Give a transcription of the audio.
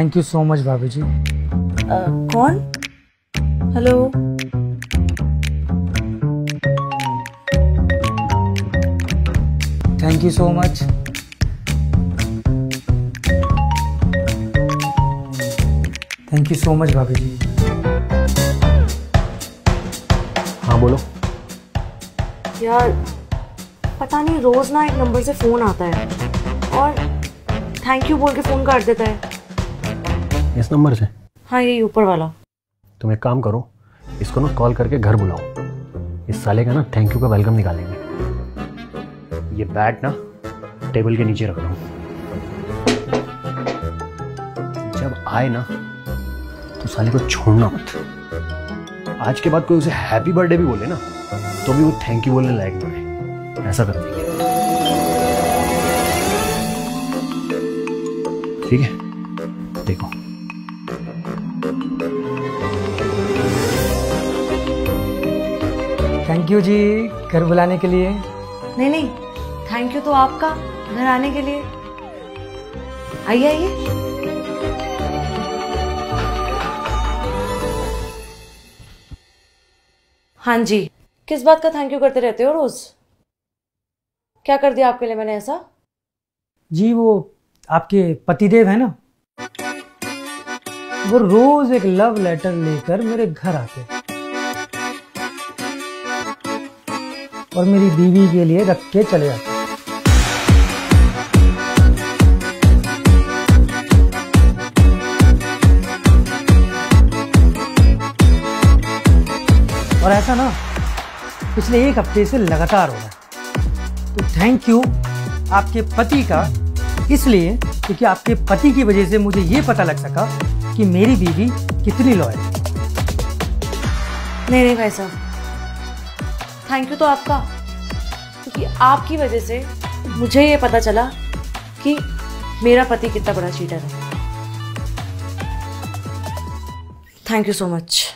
Thank you so much भाभी जी अ, कौन? Hello thank you so much thank you so much भाभी जी हाँ बोलो। यार पता नहीं रोज ना एक नंबर से फ़ोन आता है। और थैंक यू बोल के फ़ोन काट देता है। इस नंबर से। हाँ यही ऊपर वाला। तुम एक काम करो इसको ना कॉल करके घर बुलाओ। इस साले का ना थैंक यू का वेलकम निकालेंगे। ये बैट ना टेबल के नीचे रख दो। जब आए ना तो साले को छोड़ना मत। आज के बाद कोई उसे हैप्पी बर्थडे भी बोले ना तो भी वो थैंक यू बोलने लायक ना ऐसा कर देंगे ठीक है? देखो। थैंक यू जी घर बुलाने के लिए। नहीं नहीं थैंक यू तो आपका घर आने के लिए। आइए आइए। हाँ जी किस बात का थैंक यू करते रहते हो रोज? क्या कर दिया आपके लिए मैंने ऐसा? जी वो आपके पतिदेव है ना? वो रोज एक लव लेटर लेकर मेरे घर आते और मेरी बीवी के लिए रख के चले जाते और ऐसा ना, पिछले एक हफ़्ते से लगातार हो रहा है। तो थैंक यू आपके पति का, इसलिए क्योंकि आपके पति की वजह से मुझे ये पता लग सका कि मेरी बीवी कितनी लॉयल है। नहीं नहीं भाई साहब। थैंक यू तो आपका। क्योंकि आपकी वजह से मुझे ये पता चला कि मेरा पति कितना बड़ा चीटर है। Thank you so much